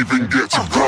even get to.